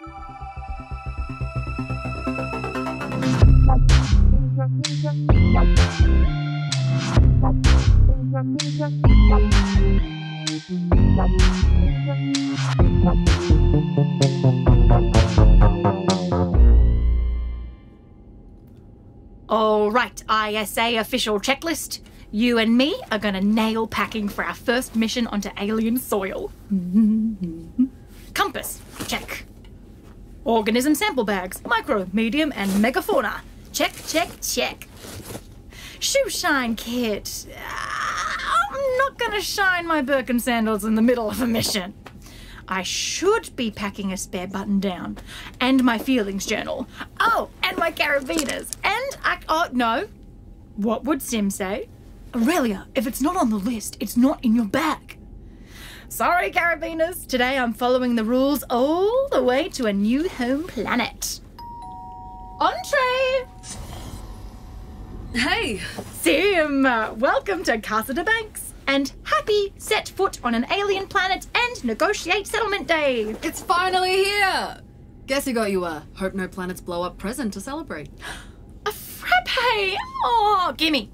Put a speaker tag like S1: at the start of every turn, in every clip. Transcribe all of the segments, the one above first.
S1: All right, ISA official checklist. You and me are gonna nail packing for our first mission onto alien soil. Compass, check. Organism sample bags, micro, medium, and megafauna. Check, check, check. Shoe shine kit. Ah, I'm not gonna shine my Birkin sandals in the middle of a mission. I should be packing a spare button down and my feelings journal. Oh, and my carabiners. And I. Oh, no. What would Sim say? Aurelia, if it's not on the list, it's not in your bag. Sorry, carabiners. Today I'm following the rules all the way to a new home planet. Entree!
S2: Hey,
S1: Sim, welcome to Casa de Banks. And happy set foot on an alien planet and negotiate settlement day.
S2: it's finally here! Guess who got you a Hope No Planets Blow Up present to celebrate?
S1: A frappe! Oh, gimme.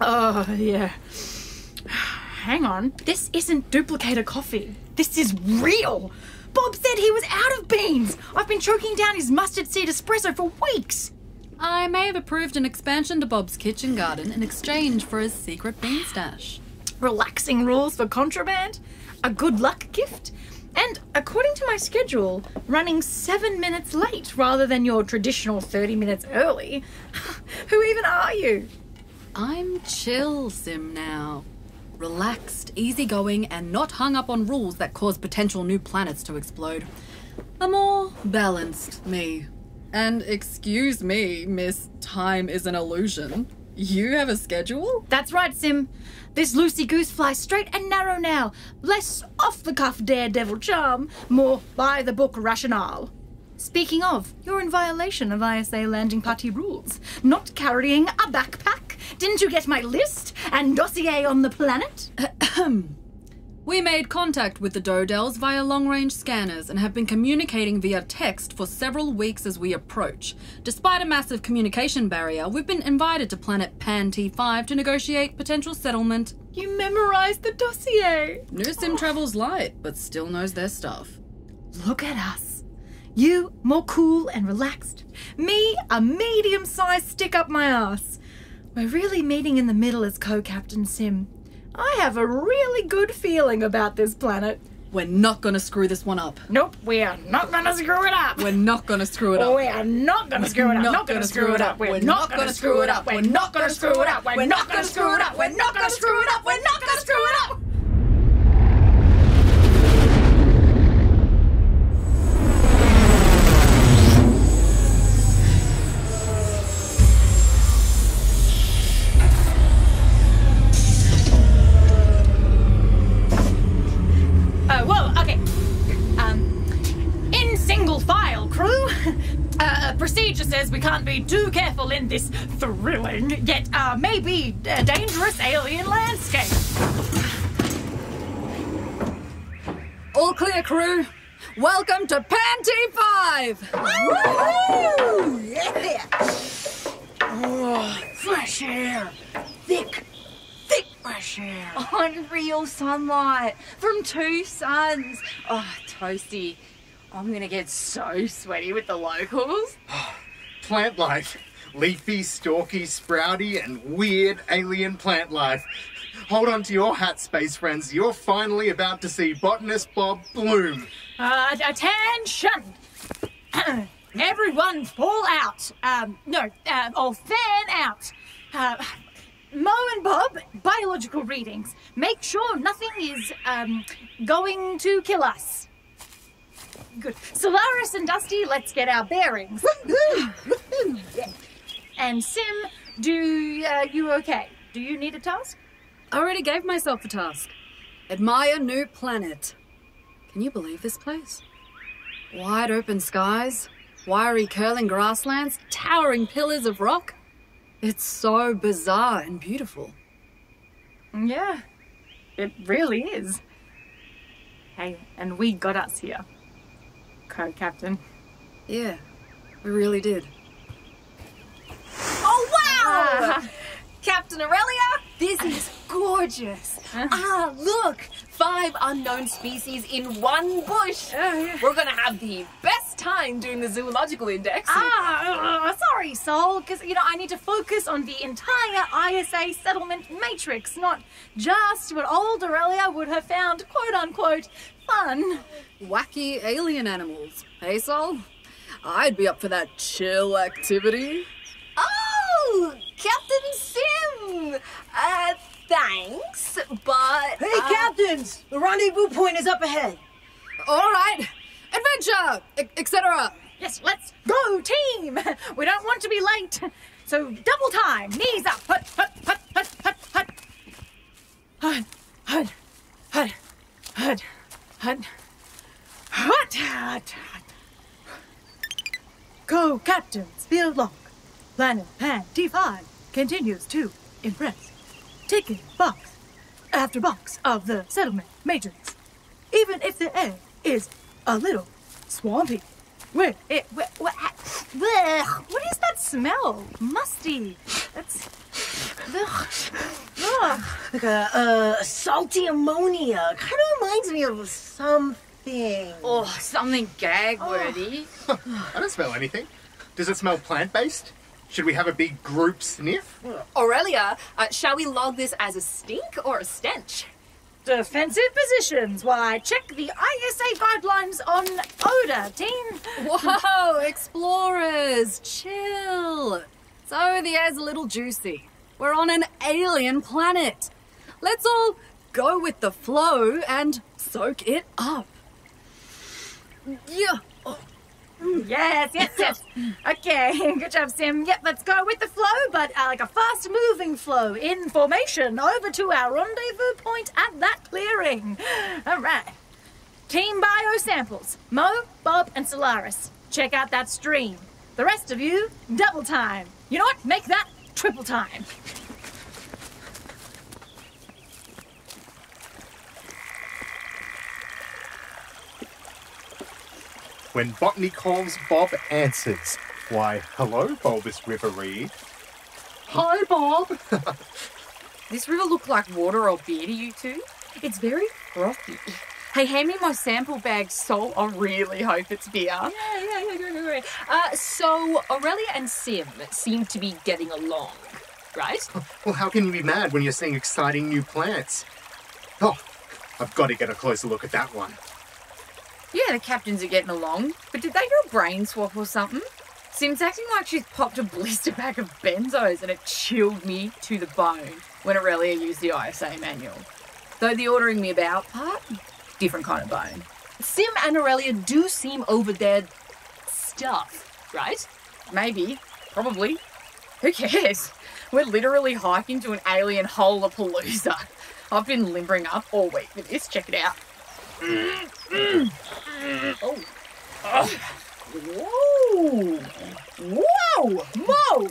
S1: Oh, yeah. Hang on. This isn't duplicator coffee. This is real. Bob said he was out of beans. I've been choking down his mustard seed espresso for weeks.
S2: I may have approved an expansion to Bob's kitchen garden in exchange for his secret bean stash.
S1: Relaxing rules for contraband, a good luck gift, and according to my schedule, running seven minutes late rather than your traditional 30 minutes early. Who even are you?
S2: I'm chill, Sim, now. Relaxed, easygoing, and not hung up on rules that cause potential new planets to explode. A more balanced me. And excuse me, Miss Time is an illusion. You have a schedule?
S1: That's right, Sim. This Lucy goose flies straight and narrow now. Less off the cuff daredevil charm, more by the book rationale. Speaking of, you're in violation of ISA landing party rules. Not carrying a backpack. Didn't you get my list and dossier on the planet?
S2: We made contact with the Dodels via long range scanners and have been communicating via text for several weeks as we approach. Despite a massive communication barrier, we've been invited to planet Pan T5 to negotiate potential settlement.
S1: You memorized the dossier.
S2: New sim travels light, but still knows their stuff.
S1: Look at us. You, more cool and relaxed. Me, a medium sized stick up my ass. We're really meeting in the middle as co captain Sim. I have a really good feeling about this planet.
S2: We're not gonna screw this one up.
S1: Nope, we are not gonna screw it up.
S2: We're not gonna screw it up.
S1: We are not gonna screw it up. Not gonna screw it up. We're not gonna screw it up. We're not gonna screw it up. We're not gonna screw it up. We're not gonna screw it up. We're not gonna screw it up. We can't be too careful in this thrilling, yet uh, maybe uh, dangerous alien landscape.
S2: All clear, crew. Welcome to Pan T5!
S3: Yeah! Oh, fresh air. Thick, thick fresh air.
S4: Unreal sunlight from two suns. Oh, Toasty, I'm gonna get so sweaty with the locals.
S5: Plant life. Leafy, stalky, sprouty, and weird alien plant life. Hold on to your hat, space friends. You're finally about to see botanist Bob bloom.
S1: Uh, attention! Everyone fall out. Um, no, uh, or fan out. Uh, Mo and Bob, biological readings. Make sure nothing is um, going to kill us. Good. Solaris and Dusty, let's get our bearings. and Sim, do uh, you okay? Do you need a task?
S2: I already gave myself a task. Admire new planet. Can you believe this place? Wide open skies, wiry curling grasslands, towering pillars of rock. It's so bizarre and beautiful.
S1: Yeah, it really is. Hey, and we got us here. Co-captain.
S2: Yeah, we really did.
S6: Oh wow! Captain Aurelia, this is gorgeous. Ah, look, five unknown species in one bush. We're gonna have the best time doing the zoological index.
S1: Ah, uh, sorry, Sol, because, you know, I need to focus on the entire ISA settlement matrix, not just what old Aurelia would have found, quote unquote, fun.
S2: Wacky alien animals. Hey, Sol? I'd be up for that chill activity.
S6: Oh, Captain Sim. Uh, thanks, but
S3: Hey,
S6: uh,
S3: captains! The rendezvous point is up ahead.
S2: All right, adventure, etc.
S1: Yes, let's go, team! We don't want to be late. So, double time, knees up, hut, hut, hut, hut, hut, hut. Hut, hut, hut, hut, hut, hut, hut, hut. Field log. Planet Pan T5 continues to impress. Ticking box after box of the settlement matrix. Even if the air is a little swampy. Where it where, where, bleh, what is that smell? Musty. That's ugh.
S3: Like a uh, salty ammonia. Kind of reminds me of something.
S4: Oh, something gag worthy.
S5: I don't smell anything. Does it smell plant based? Should we have a big group sniff?
S6: Aurelia, uh, shall we log this as a stink or a stench?
S1: Defensive positions. while I check the ISA guidelines on odor, team.
S2: Whoa, explorers, chill. So the air's a little juicy. We're on an alien planet. Let's all go with the flow and soak it up. Yeah.
S1: Yes, yes, yes. Okay, good job, Sim. Yep, let's go with the flow, but uh, like a fast moving flow in formation over to our rendezvous point at that clearing. All right. Team Bio Samples Mo, Bob, and Solaris. Check out that stream. The rest of you, double time. You know what? Make that triple time.
S5: When botany calls, Bob answers. Why, hello, bulbous river reed. Hi, Bob.
S4: This river look like water or beer to you two? It's very frothy. Hey, hand me my sample bag, Sol. I really hope it's beer.
S6: Yeah, yeah, yeah, yeah, yeah, yeah. Uh, so Aurelia and Sim seem to be getting along, right?
S5: Well, how can you be mad when you're seeing exciting new plants? Oh, I've got to get a closer look at that one.
S4: Yeah, the captains are getting along. But did they do a brain swap or something? Sim's acting like she's popped a blister pack of benzos and it chilled me to the bone when Aurelia used the ISA manual. Though the ordering me about part, different kind of bone.
S6: Sim and Aurelia do seem over their stuff, right?
S4: Maybe. Probably. Who cares? We're literally hiking to an alien hole-a-palooza. I've been limbering up all week with this. Check it out. Oh.
S3: Whoa! Whoa! Mo!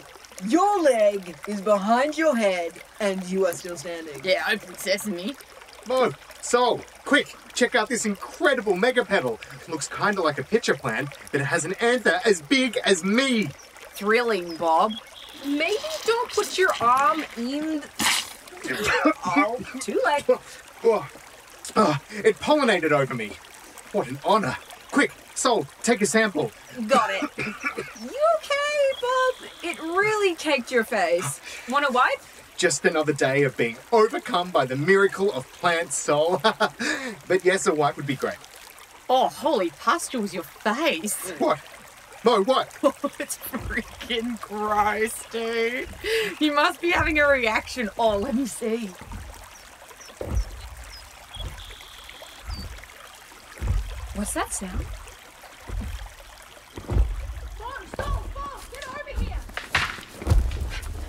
S3: Your leg is behind your head, and you are still standing.
S4: Yeah, open sesame.
S5: Mo, Sol, quick, check out this incredible mega pedal. Looks kind of like a pitcher plant, but it has an anther as big as me.
S4: Thrilling, Bob.
S6: Maybe don't put your arm in. oh, too late.
S5: Oh, oh, oh, it pollinated over me. What an honor. Quick, Sol, take a sample.
S4: Got it.
S6: You okay, Bob? It really caked your face. Want to wipe?
S5: Just another day of being overcome by the miracle of plant soul. but yes, a white would be great.
S4: oh, holy pustules, your face.
S5: What? Mo, what?
S4: it's freaking gross, dude. You must be having a reaction. Oh, let me see. What's that sound?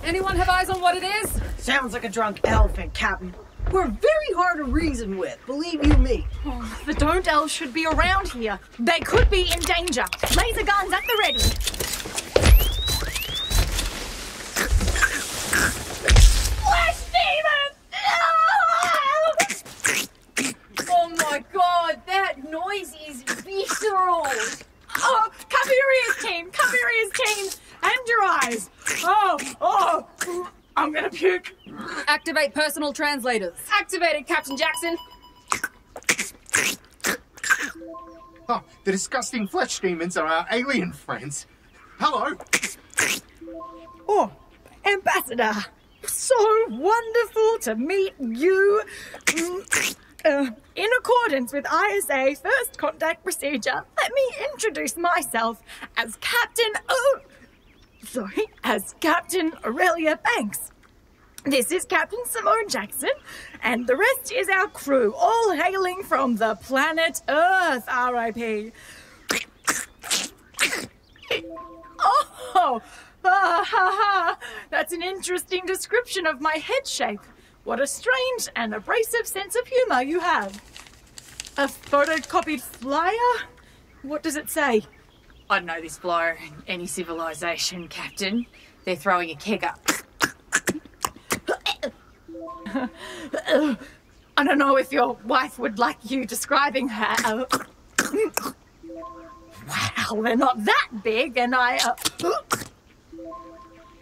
S4: Anyone have eyes on what it is?
S3: Sounds like a drunk elephant, Captain. We're very hard to reason with, believe you me.
S1: Oh, the Dodels should be around here. They could be in danger. Laser guns at the ready. Flash demon!
S4: Oh my god,
S3: kick.
S2: Activate personal translators.
S6: Activated, Captain Jackson.
S5: Oh, the disgusting flesh demons are our alien friends. Hello.
S1: Oh, Ambassador, so wonderful to meet you. Mm, uh, in accordance with ISA First Contact Procedure, let me introduce myself as Captain. Oh, sorry, as Captain Aurelia Banks. This is Captain Simone Jackson, and the rest is our crew, all hailing from the planet Earth, RIP. Oh, ah, ha, ha. That's an interesting description of my head shape. What a strange and abrasive sense of humor you have. A photocopied flyer? What does it say?
S4: I'd know this flyer in any civilization, Captain. They're throwing a keg up.
S1: I don't know if your wife would like you describing her. Uh, wow, they're not that big, and I. Uh,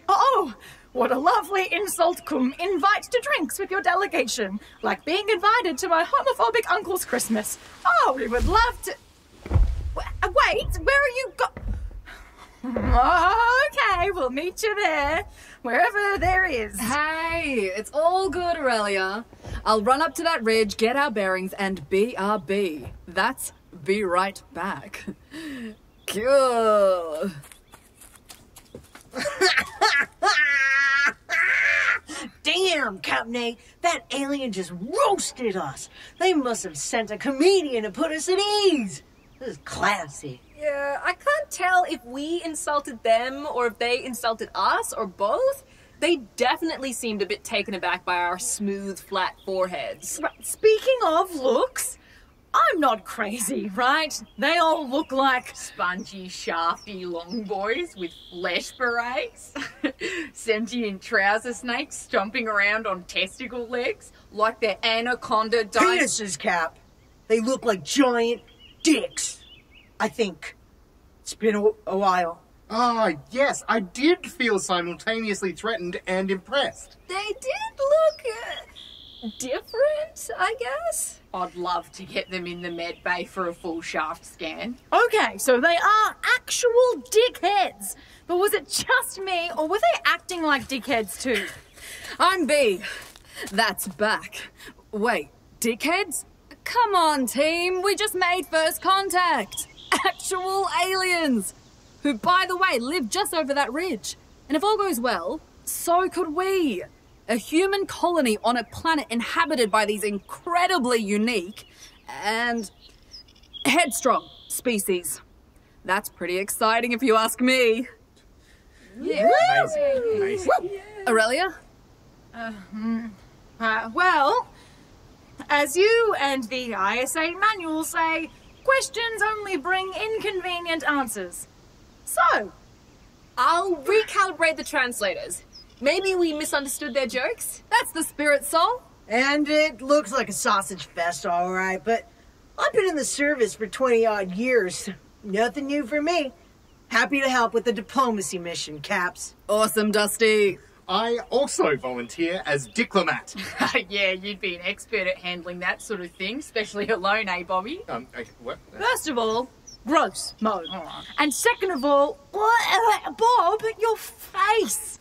S1: oh, what a lovely insult cum invite to drinks with your delegation, like being invited to my homophobic uncle's Christmas. Oh, we would love to. Wait, where are you go? Oh, okay, we'll meet you there, wherever there is.
S2: Hey, it's all good, Aurelia. I'll run up to that ridge, get our bearings, and BRB. That's be right back. Cool.
S3: Damn, Captain A, that alien just roasted us. They must have sent a comedian to put us at ease. This is classy.
S6: Yeah, I can't tell if we insulted them or if they insulted us or both. They definitely seemed a bit taken aback by our smooth, flat foreheads.
S1: Speaking of looks, I'm not crazy, right? They all look like.
S4: Spongy, shafty long boys with flesh berets. Sentient trouser snakes stomping around on testicle legs like they're anaconda di-
S3: Penises, Cap. They look like giant dicks. I think. It's been a, a while.
S5: Ah, yes, I did feel simultaneously threatened and impressed.
S6: They did look uh, different, I guess.
S4: I'd love to get them in the med bay for a full shaft scan.
S1: Okay, so they are actual dickheads. But was it just me, or were they acting like dickheads too?
S2: I'm B. That's back. Wait, dickheads? Come on, team. We just made first contact. Actual aliens. Who, by the way, live just over that ridge. And if all goes well, so could we. A human colony on a planet inhabited by these incredibly unique and headstrong species. That's pretty exciting if you ask me.
S5: Amazing, amazing.
S2: Aurelia?
S1: Uh, well, as you and the ISA manual say, questions only bring inconvenient answers. So,
S6: I'll recalibrate the translators. Maybe we misunderstood their jokes?
S2: That's the spirit Sol.
S3: And it looks like a sausage fest, all right, but I've been in the service for 20 odd years. Nothing new for me. Happy to help with the diplomacy mission, Caps.
S2: Awesome, Dusty.
S5: I also volunteer as diplomat.
S4: yeah, you'd be an expert at handling that sort of thing, especially alone, eh, Bobby?
S5: Um, okay, what?
S1: first of all, gross mode. And second of all, what, uh, Bob, your face.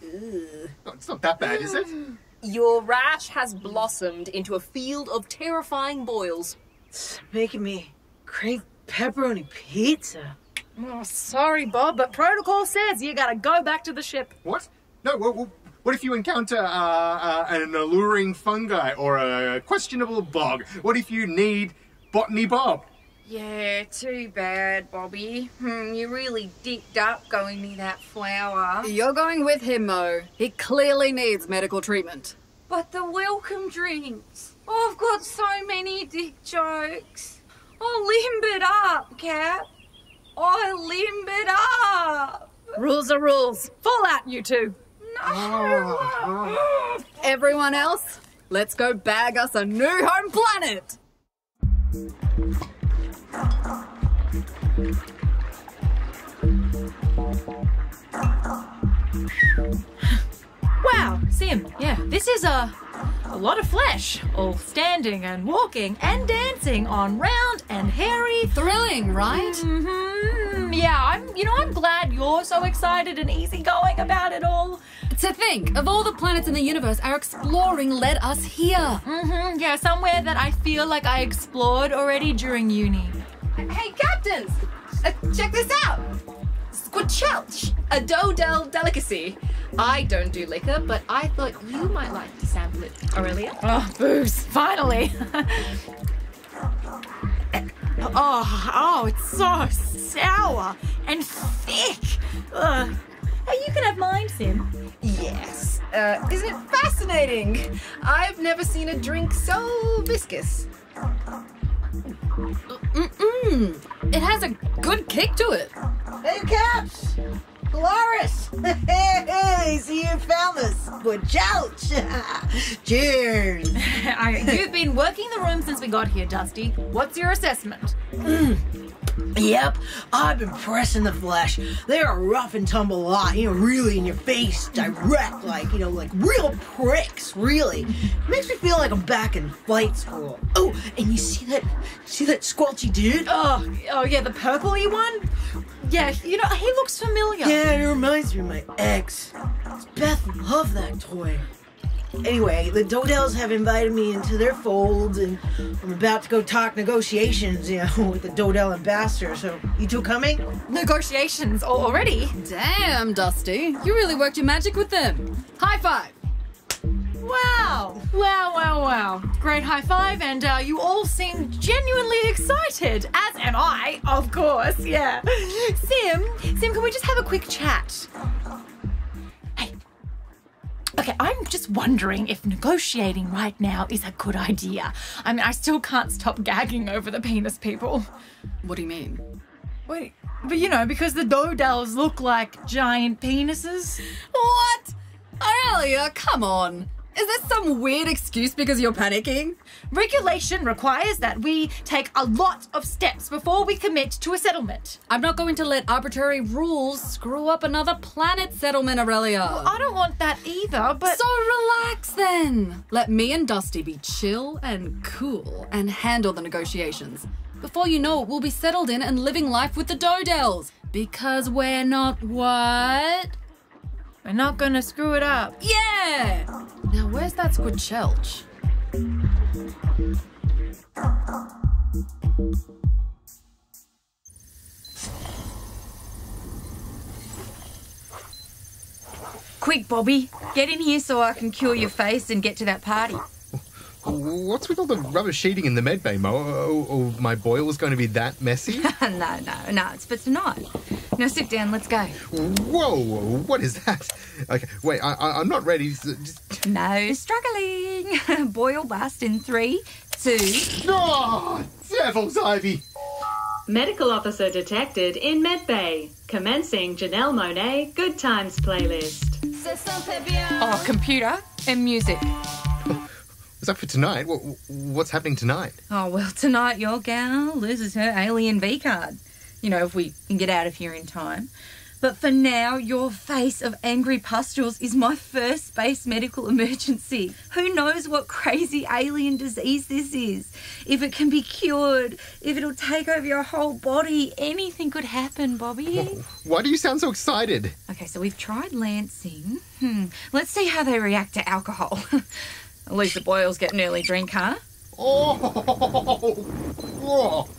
S5: Oh, it's not that bad, is it?
S6: Your rash has blossomed into a field of terrifying boils.
S3: It's making me crave pepperoni pizza.
S1: Oh, sorry, Bob, but protocol says you gotta go back to the ship.
S5: What? No, what, what- what if you encounter uh, uh, an alluring fungi or a questionable bog? What if you need Botany Bob?
S4: Yeah, too bad, Bobby. Hmm, you really dicked up going near that flower.
S2: You're going with him, Mo. He clearly needs medical treatment.
S4: But the welcome drinks. Oh, I've got so many dick jokes. Oh, limb it up, Cap. Oh, limb it up.
S1: Rules are rules. Fall out, you two.
S2: Everyone else, let's go bag us a new home planet.
S1: Wow, Sim, yeah, this is a, a lot of flesh, all standing and walking and dancing on round and hairy.
S2: Thrilling, right?
S1: hmm Yeah, I'm. You know, I'm glad you're so excited and easygoing about it all.
S2: To think, of all the planets in the universe, our exploring led us here.
S1: Mm hmm Yeah, somewhere that I feel like I explored already during uni.
S6: Hey, captains! Uh, check this out! Squatchelch, a Dodel delicacy. I don't do liquor, but I thought you might like to sample it, Aurelia.
S1: Oh, booze! Finally. oh, oh, it's so sour and thick. Ugh. Hey, you can have mine, Sim.
S6: Yes. Uh, isn't it fascinating? I've never seen a drink so viscous.
S2: Mm-mm. It has a good kick to it.
S3: Hey, Caps! Polaris! Hey, see you found this. Ouch! Cheers!
S1: I, you've been working the room since we got here, Dusty. What's your assessment? Hmm.
S3: Yep, I've been pressing the flesh. They are a rough and tumble lot, you know, really in your face, direct, like, you know, like real pricks, really. Makes me feel like I'm back in flight school. Oh, and you see that, see that squelchy dude?
S1: Oh, oh yeah, the purpley one. Yeah, you know he looks familiar.
S3: Yeah, it reminds me of my ex. Beth loved that toy. Anyway, the Dodels have invited me into their fold, and I'm about to go talk negotiations, you know, with the Dodel ambassador. So, you two coming?
S1: Negotiations already.
S2: Damn, Dusty. You really worked your magic with them. High five.
S1: Wow! Wow! Wow! Wow! Great high five, and uh, you all seem genuinely excited. As am I, of course. Yeah. Sim, Sim, can we just have a quick chat? Hey. Okay, I'm just wondering if negotiating right now is a good idea. I mean, I still can't stop gagging over the penis people.
S2: What do you mean?
S1: Wait, but you know, because the Dodels look like giant penises.
S2: What? Aurelia, come on. Is this some weird excuse because you're panicking?
S1: Regulation requires that we take a lot of steps before we commit to a settlement.
S2: I'm not going to let arbitrary rules screw up another planet settlement, Aurelia.
S1: I don't want that either, but.
S2: So relax then. Let me and Dusty be chill and cool and handle the negotiations. Before you know it, we'll be settled in and living life with the Dodels. Because we're not what?
S1: We're not gonna screw it up.
S2: Yeah! Now where's that Squidchelch?
S4: Quick, Bobby, get in here so I can cure your face and get to that party.
S5: What's with all the rubber sheeting in the med bay, Mo? Oh, oh, oh my boil is going to be that messy?
S4: no, no, no, it's for not. Now sit down, let's go.
S5: Whoa, what is that? Okay, wait, I, I, I'm not ready. So Just...
S4: No struggling. Boil bust in three, two.
S5: Oh, devil's ivy!
S7: Medical officer detected in Medbay. Commencing Janelle Monáe Good Times playlist.
S4: Oh, computer and music.
S5: Was that for tonight? What, what's happening tonight?
S4: Oh, well, tonight your gal loses her alien V card. You know, if we can get out of here in time. But for now, your face of angry pustules is my first space medical emergency. Who knows what crazy alien disease this is? If it can be cured, if it'll take over your whole body, anything could happen, Bobby.
S5: Why do you sound so excited?
S4: Okay, so we've tried lancing. Hmm. Let's see how they react to alcohol. At least the boils get an early drink, huh?
S5: Oh, oh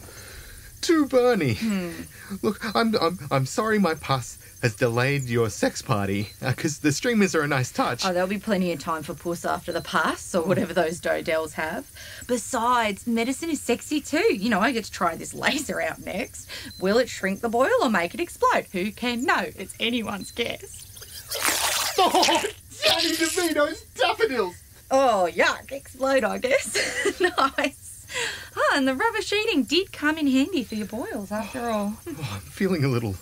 S5: too burny. Hmm. Look, I'm, I'm, I'm sorry my pus has delayed your sex party uh, because the streamers are a nice touch.
S4: Oh, there'll be plenty of time for puss after the pass or whatever those dodels have. Besides, medicine is sexy too. You know, I get to try this laser out next. Will it shrink the boil or make it explode? Who can know? It's anyone's guess.
S5: Oh, Danny DeVito's daffodils.
S4: Oh, yuck. Explode, I guess. nice. Oh, and the rubber sheeting did come in handy for your boils after all.
S5: Oh, I'm feeling a little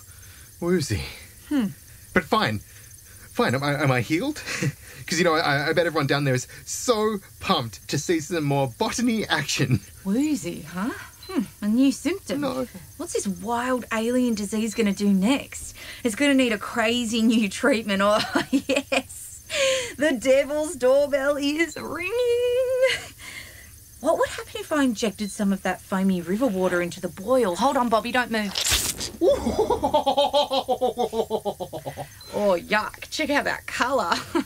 S5: woozy. Hmm. But fine. Fine. Am I, am I healed? Because, you know, I, I bet everyone down there is so pumped to see some more botany action.
S4: Woozy, huh? Hmm, a new symptom.
S5: No.
S4: What's this wild alien disease going to do next? It's going to need a crazy new treatment. Oh, yes.
S8: The devil's doorbell is ringing. What would happen if I injected some of that foamy river water into the boil? Hold on, Bobby, don't move. Oh, yuck. Check out that colour.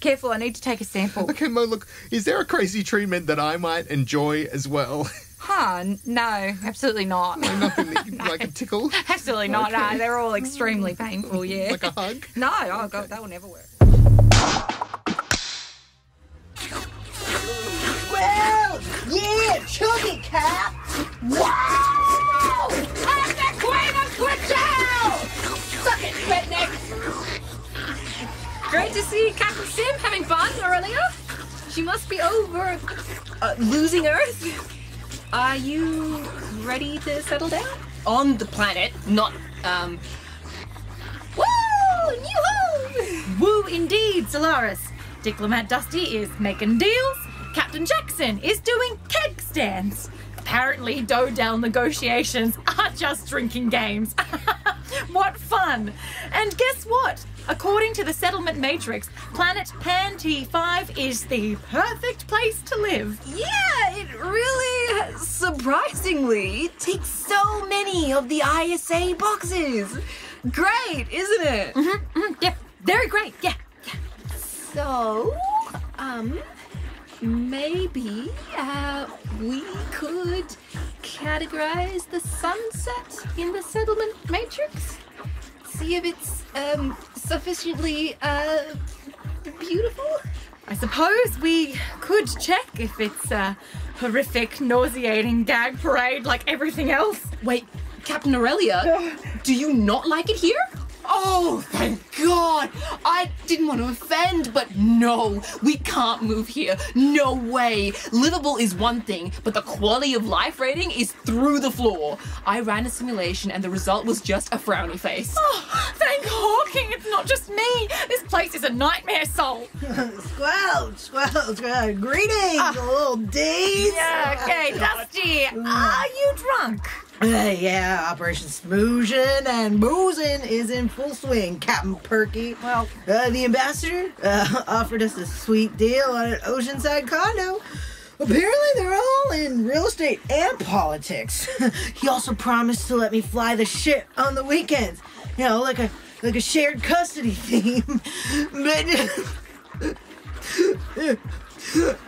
S8: Careful, I need to take a sample.
S5: Okay, Mo, look, is there a crazy treatment that I might enjoy as well?
S8: Huh, n- no, absolutely not.
S5: Nothing that you- like a tickle?
S8: Absolutely not. No, they're all extremely painful, yeah.
S5: Like a hug?
S8: No, oh god, that will never work.
S3: Well, yeah, chug it, Cap. Wow! I'm the queen of Glitchow! Suck it, redneck!
S6: Great to see Captain Sim having fun, Aurelia. She must be over uh, losing Earth. Are you ready to settle down? On the planet, not, um. Woo! Yoo-hoo!
S1: Woo indeed, Solaris. Diplomat Dusty is making deals. Captain Jackson is doing keg stands. Apparently, Dodell negotiations are just drinking games. what fun! And guess what? According to the settlement matrix, planet Pan T5 is the perfect place to live.
S6: Yeah, it really, surprisingly, ticks so many of the ISA boxes. Great, isn't it?
S1: Mm, yep, very great. yeah. Yeah.
S6: So, um, maybe uh, we could categorize the sunset in the settlement matrix. See if it's um sufficiently uh beautiful.
S1: I suppose we could check if it's a horrific, nauseating gag parade like everything else.
S6: Wait, Captain Aurelia, do you not like it here? Oh, thank God! I didn't want to offend, but no, we can't move here. No way. Livable is one thing, but the quality of life rating is through the floor. I ran a simulation and the result was just a frowny face.
S1: Oh, thank Hawking, it's not just me. This place is a nightmare Sol.
S3: Squelch, squelch, squelch. Greetings, ah. little D's.
S1: Yeah, okay, Dusty, mm. are you drunk?
S3: Uh, yeah, Operation Smoozin' and Boozin' is in full swing, Captain Perky.
S1: Well-
S3: uh, the ambassador uh, offered us a sweet deal on an oceanside condo. Apparently, they're all in real estate and politics. he also promised to let me fly the ship on the weekends. You know, like a like a shared custody theme. but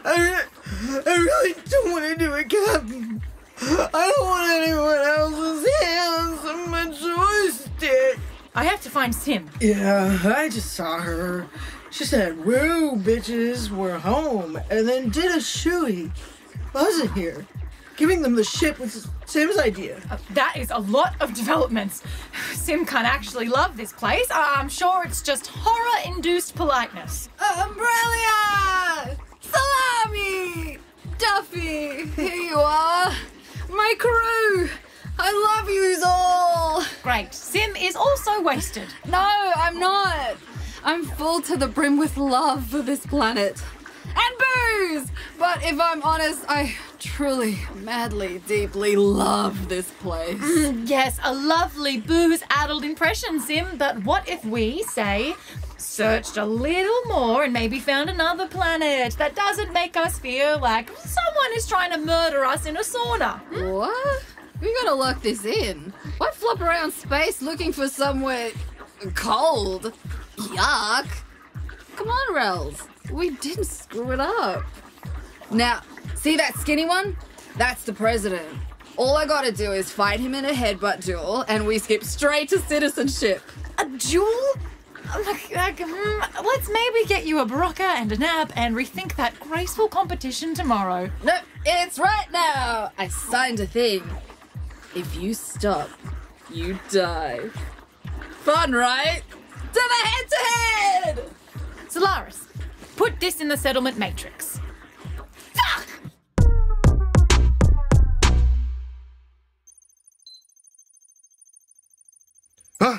S3: I, I really don't want to do it, Captain. I don't want anyone else's hands on my joystick.
S1: I have to find Sim.
S3: Yeah, I just saw her. She said, Woo, bitches, we're home. And then did a shooey. Wasn't here. Giving them the ship was Sam's idea.
S1: Uh, that is a lot of developments. Sim can't actually love this place. I- I'm sure it's just horror-induced politeness.
S2: Umbrella! Salami! Duffy! Here you are! My crew! I love yous all!
S1: Great. Sim is also wasted.
S2: No, I'm not! I'm full to the brim with love for this planet. And booze! But if I'm honest, I truly, madly, deeply love this place.
S1: Mm, yes, a lovely booze-addled impression, Sim. But what if we, say, searched a little more and maybe found another planet that doesn't make us feel like someone is trying to murder us in a sauna? Hmm?
S2: What? We gotta lock this in. Why flop around space looking for somewhere cold? Yuck. Come on, Rels. We didn't screw it up. Now, see that skinny one? That's the president. All I gotta do is fight him in a headbutt duel, and we skip straight to citizenship.
S1: A duel? Like, like, mm, let's maybe get you a Berocca and a nap and rethink that graceful competition tomorrow.
S2: No, it's right now. I signed a thing. If you stop, you die. Fun, right? To the head to head!
S1: Solaris, put this in the settlement matrix.
S5: Huh?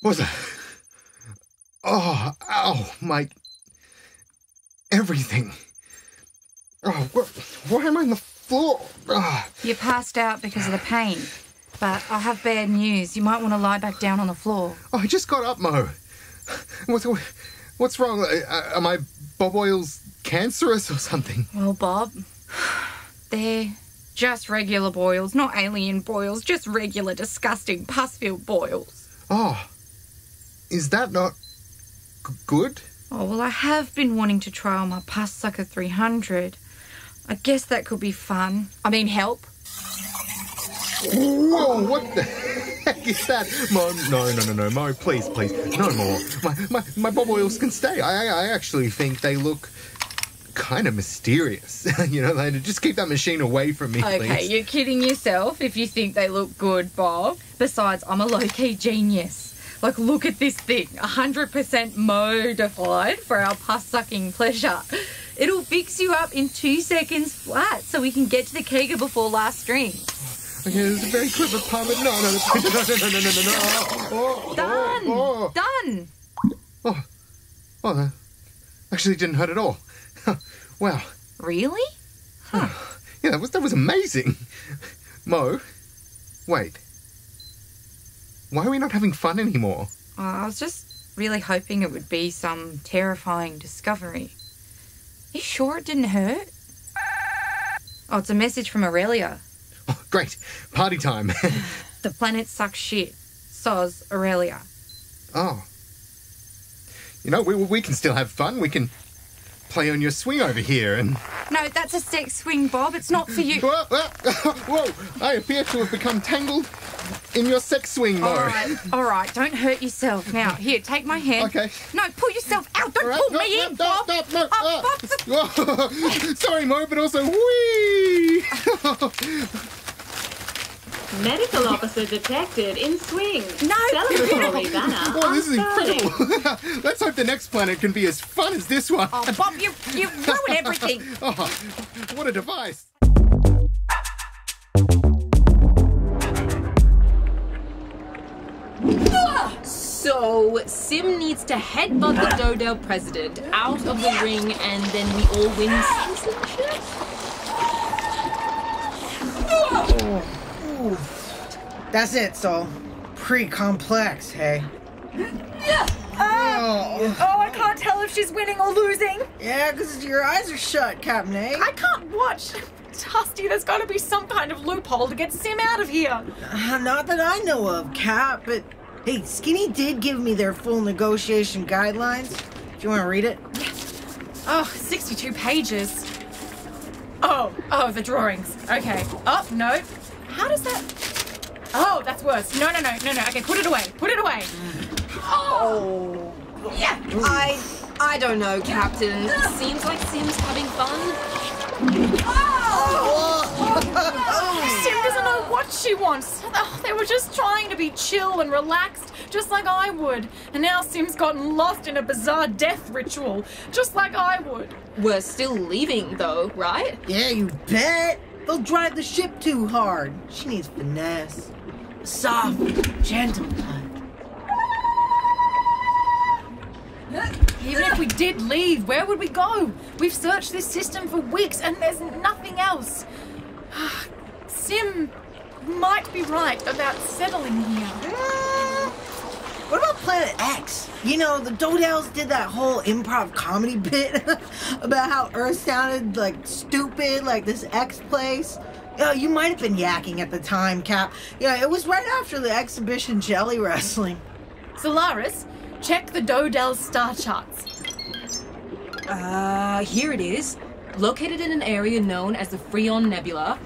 S5: What was that? Oh, ow, my. Everything. Oh, where, why am I on the floor? Ah.
S8: You passed out because of the pain. But I have bad news. You might want to lie back down on the floor.
S5: Oh, I just got up, Mo. What's, What's wrong? Uh, Are my bob oils cancerous or something?
S4: Well, Bob, they're just regular boils, not alien boils, just regular disgusting pus-filled boils.
S5: Oh, is that not good?
S4: Oh, well, I have been wanting to trial my Pus Sucker 300. I guess that could be fun. I mean, help.
S5: Whoa, what the heck is that? Mo, no, no, no, no, Mo, please, please, no more. My, my, my bob oils can stay. I, I actually think they look kind of mysterious. you know, like, just keep that machine away from me,
S4: Okay,
S5: please.
S4: you're kidding yourself if you think they look good, Bob. Besides, I'm a low key genius. Like, look at this thing 100% modified for our pus sucking pleasure. It'll fix you up in two seconds flat so we can get to the kegger before last string.
S5: Okay, there's a very clever pun, but no, no, no, no, no, no, no, no, no, no. Oh, oh,
S4: Done!
S5: Oh,
S4: Done!
S5: oh, oh, that actually didn't hurt at all. wow.
S4: Really?
S5: Yeah, that was that was amazing. Mo, wait. Why are we not having fun anymore?
S4: Oh, I was just really hoping it would be some terrifying discovery. You sure it didn't hurt? Oh, it's a message from Aurelia.
S5: Oh, great, party time.
S4: The planet sucks shit. Soz Aurelia.
S5: oh, you know we we can still have fun. We can play on your swing over here and.
S4: No, that's a sex swing, Bob. It's not for you.
S5: Whoa, whoa, whoa! I appear to have become tangled in your sex swing, Mo.
S4: All right, all right. Don't hurt yourself. Now, here, take my hand.
S5: Okay.
S4: No, pull yourself out. Don't
S5: All right,
S4: pull me
S5: no,
S4: in,
S5: no,
S4: Bob.
S5: no, no,
S4: Oh,
S5: uh,
S4: Bob,
S5: Sorry, Mo, but also wee.
S7: Medical officer detected in swing.
S4: No,
S7: Celebratory banner.
S5: Boy, this is incredible. Let's hope the next planet can be as fun as this one.
S4: Oh, Bob, you you ruined everything.
S5: Oh, what a device.
S6: So, Sim needs to headbutt the Dodell president out of the ring, and then we all win citizenship?
S3: That's it, so pretty complex, hey. Oh,
S1: Oh, I can't tell if she's winning or losing.
S3: yeah, because your eyes are shut, Captain A.
S1: I can't watch. Dusty, there's got to be some kind of loophole to get Sim out of here.
S3: Uh, Not that I know of, Cap, but hey, Skinny did give me their full negotiation guidelines. Do you want to read it?
S1: Oh, 62 pages. Oh, oh, the drawings. Okay. Oh, no. How does that. Oh, that's worse. No, no, no, no, no. Okay, put it away. Put it away.
S3: Oh.
S6: Yeah, I I don't know, Captain. Seems like Sim's having fun. Ah!
S1: Sim doesn't know what she wants. Oh, they were just trying to be chill and relaxed, just like I would. And now Sim's gotten lost in a bizarre death ritual, just like I would.
S6: We're still leaving, though, right?
S3: Yeah, you bet. They'll drive the ship too hard. She needs finesse. Soft, gentle touch.
S1: Even if we did leave, where would we go? We've searched this system for weeks and there's nothing else. Sim might be right about settling here.
S3: Mm, What about Planet X? You know, the Dodells did that whole improv comedy bit about how Earth sounded like stupid, like this X place. Yeah, you might have been yakking at the time, Cap. Yeah, it was right after the exhibition jelly wrestling.
S1: Solaris, check the Dodell star charts.
S6: Uh, here it is. Located in an area known as the Freon Nebula.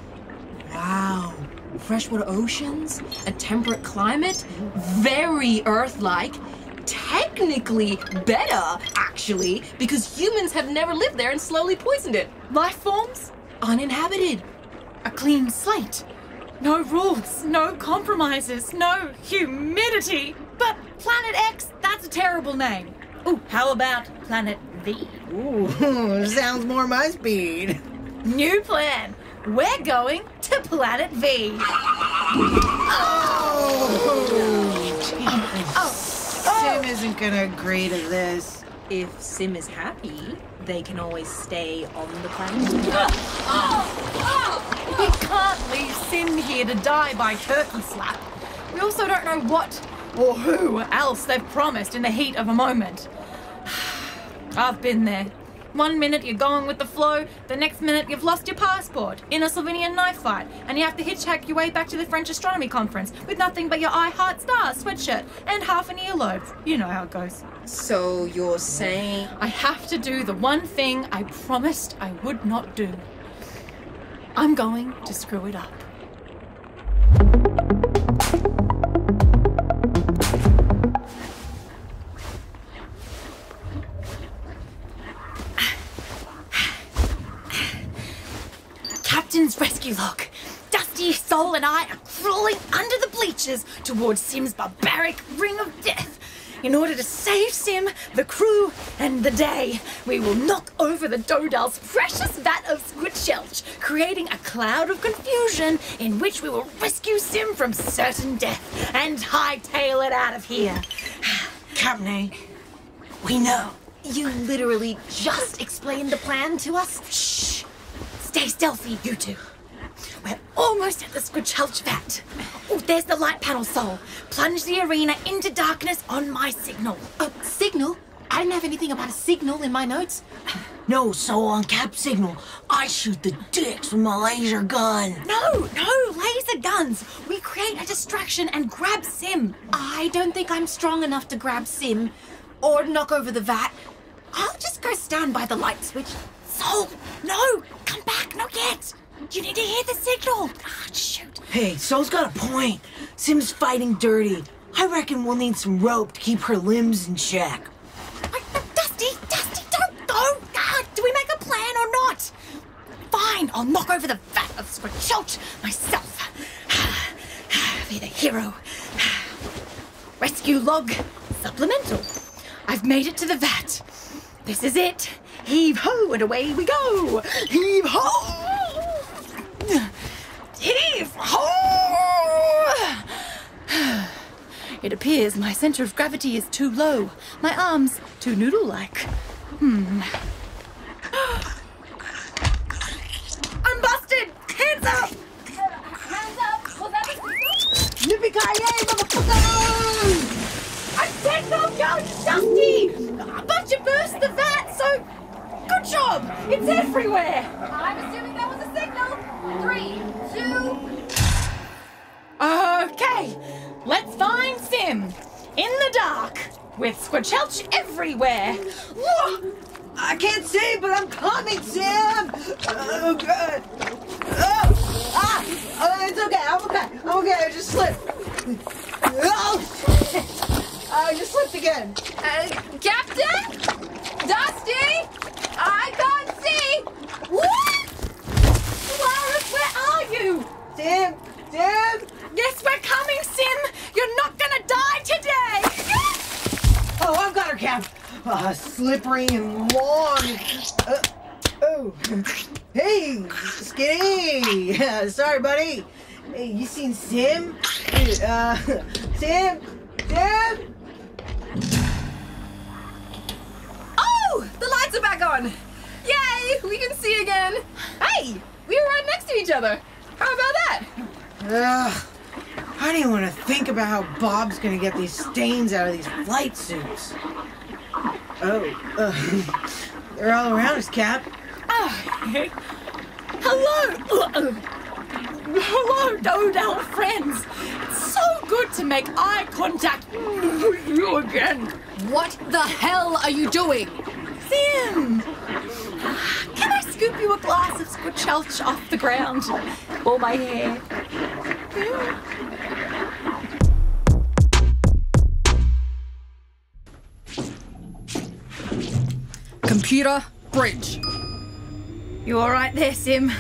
S3: Wow.
S6: Freshwater oceans, a temperate climate, very Earth like. Technically better, actually, because humans have never lived there and slowly poisoned it.
S1: Life forms?
S6: Uninhabited.
S1: A clean slate. No rules, no compromises, no humidity. But Planet X, that's a terrible name. Oh, how about Planet V?
S3: Ooh, sounds more my speed.
S1: New plan. We're going to Planet V. Oh!
S3: oh Sim isn't gonna agree to this.
S6: If Sim is happy, they can always stay on the planet.
S1: We can't leave Sim here to die by curtain slap. We also don't know what or who else they've promised in the heat of a moment. I've been there. One minute you're going with the flow, the next minute you've lost your passport in a Slovenian knife fight, and you have to hitchhike your way back to the French Astronomy Conference with nothing but your I Heart Stars sweatshirt and half an earlobe. You know how it goes.
S6: So you're saying
S1: I have to do the one thing I promised I would not do. I'm going to screw it up. Bleachers towards Sim's barbaric ring of death. In order to save Sim, the crew, and the day, we will knock over the Dodel's precious vat of squid squidchelch, creating a cloud of confusion in which we will rescue Sim from certain death and hightail it out of here.
S3: A, we know.
S1: You literally just explained the plan to us? Shh! Stay stealthy, you two. We're almost at the Squidchelch vat. Oh, there's the light panel, Sol. Plunge the arena into darkness on my signal.
S9: A signal? I didn't have anything about a signal in my notes.
S3: No, so on Cap Signal, I shoot the dicks with my laser gun.
S1: No, no, laser guns. We create a distraction and grab Sim.
S9: I don't think I'm strong enough to grab Sim or knock over the vat. I'll just go stand by the light switch.
S1: Sol, no, come back, not yet. You need to hear the signal. Ah, shoot.
S3: Hey, Sol's got a point. Sim's fighting dirty. I reckon we'll need some rope to keep her limbs in check.
S1: Dusty, Dusty, don't go. Ah, do we make a plan or not? Fine, I'll knock over the vat of Squidchelch myself. Be the hero. Rescue log supplemental. I've made it to the vat. This is it. Heave ho, and away we go. Heave ho! Heave ho! It appears my center of gravity is too low. My arms too noodle-like. Hmm. I'm busted! Hands up!
S6: hands up? Was that a signal?
S3: Yippee-ki-yay, motherfucker!
S1: I said no, go, Dusty! But you burst the vat, so job! It's everywhere!
S6: I'm assuming that was a signal. Three, two.
S1: Okay, let's find Sim in the dark with Squidchelch everywhere. Whoa!
S3: I can't see, but I'm coming, Sam! Oh, God. Oh, ah! Oh, it's okay, I'm okay. I'm okay, I just slipped. Oh, I just slipped again.
S6: Uh, Captain? Dusty? I can't see. What?
S1: Walrus, where are you?
S3: Sam, Sam!
S1: Yes, we're coming, Sim! You're not gonna die today!
S3: Oh, I've got her, Cap. Uh, slippery and long. Uh, oh, hey, Skinny. Sorry, buddy. Hey, you seen Sim? Uh, Sam, Sam.
S6: Oh, the lights are back on. Yay, we can see again. Hey, we were right next to each other. How about that?
S3: Ugh. I didn't even want to think about how Bob's gonna get these stains out of these flight suits. Oh, uh, they're all around us, Cap.
S1: Oh, hello! Hello, Dodel friends! It's so good to make eye contact with you again.
S2: What the hell are you doing?
S1: Sim! Can I scoop you a glass of Squidchelch off the ground? Or my hair?
S2: Computer, bridge.
S1: You alright there, Sim?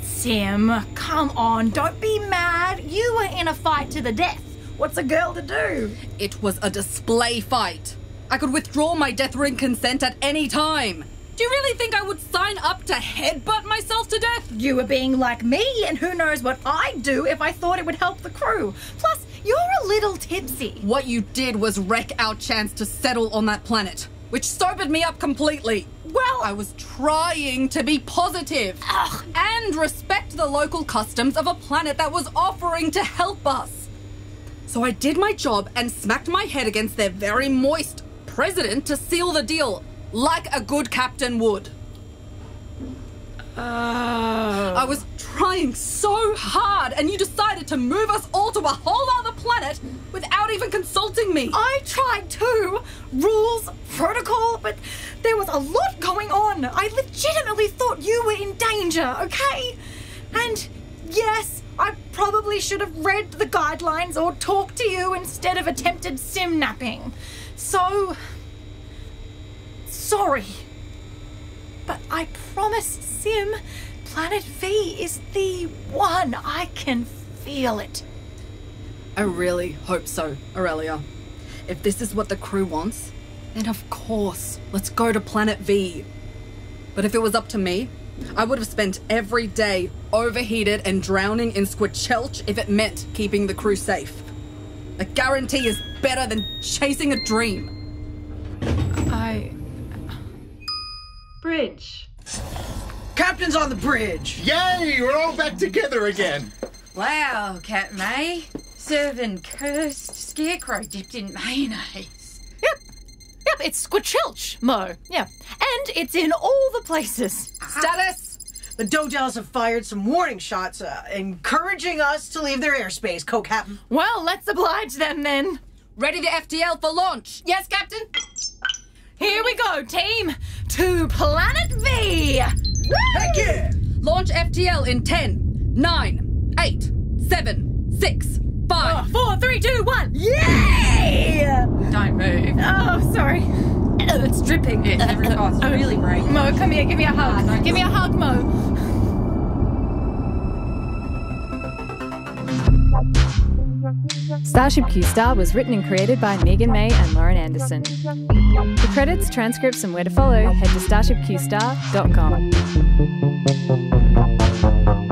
S1: Sim, come on, don't be mad. You were in a fight to the death. What's a girl to do?
S2: It was a display fight. I could withdraw my death ring consent at any time. Do you really think I would sign up to headbutt myself to death?
S1: You were being like me, and who knows what I'd do if I thought it would help the crew. Plus, you're a little tipsy.
S2: What you did was wreck our chance to settle on that planet, which sobered me up completely.
S1: Well,
S2: I was trying to be positive
S1: Ugh.
S2: and respect the local customs of a planet that was offering to help us. So I did my job and smacked my head against their very moist president to seal the deal. like a good captain would. Ah. I was trying so hard, and you decided to move us all to a whole other planet without even consulting me.
S1: I tried too. Rules, protocol, but there was a lot going on. I legitimately thought you were in danger, okay? And yes, I probably should have read the guidelines or talked to you instead of attempted sim napping. So. Sorry. But I promise, Sim, Planet V is the one. I can feel it.
S2: I really hope so, Aurelia. If this is what the crew wants, then of course, let's go to Planet V. But if it was up to me, I would have spent every day overheated and drowning in squidchelch if it meant keeping the crew safe. A guarantee is better than chasing a dream.
S1: I.
S7: Bridge.
S3: Captain's on the bridge.
S5: Yay! We're all back together again.
S4: Wow, Cat May. Serving cursed scarecrow dipped in mayonnaise.
S1: Yep. Yep, it's Squachilch, Mo. Yeah. And it's in all the places.
S2: Status!
S3: The Dodels have fired some warning shots, uh, encouraging us to leave their airspace, co-captain.
S1: Well, let's oblige them then.
S2: Ready the FTL for launch.
S9: Yes, Captain?
S1: Here we go, team. To Planet V. Woo!
S3: Heck yeah!
S2: Launch FTL in 10, 9, 8, 7, 6, 5.
S1: Four, three, two, one. Yay!
S4: Don't move.
S1: Oh, sorry. Oh, it's dripping.
S4: It's, uh, uh, oh, really bright.
S1: Mo, come here. Give me a hug. Ah, give me a hug, Mo.
S10: Starship Q Star was written and created by Meegan May and Lauren Anderson. For credits, transcripts, and where to follow, head to starshipqstar.com.